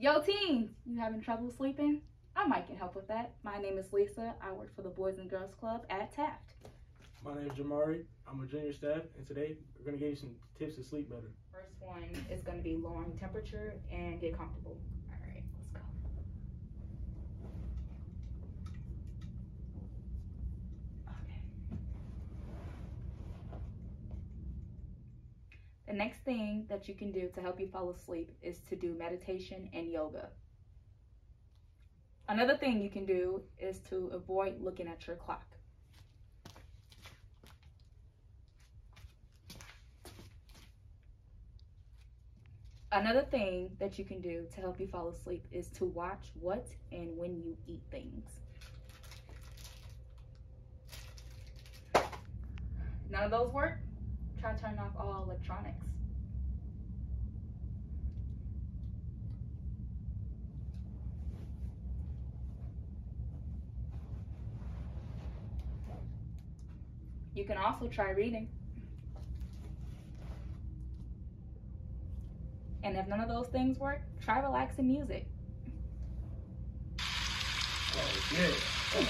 Yo teens, you having trouble sleeping? I might can help with that. My name is Lisa. I work for the Boys and Girls Club at Taft. My name is Jamari. I'm a junior staff, and today we're going to give you some tips to sleep better. First one is going to be lowering temperature and get comfortable. The next thing that you can do to help you fall asleep is to do meditation and yoga. Another thing you can do is to avoid looking at your clock. Another thing that you can do to help you fall asleep is to watch what and when you eat things. None of those work? Try turning off all electronics. You can also try reading. And if none of those things work, try relaxing music. Oh, yeah.